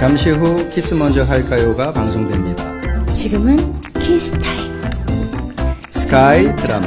잠시 후 키스 먼저 할까요가 방송됩니다. 지금은 키스 타임. 스카이 드라마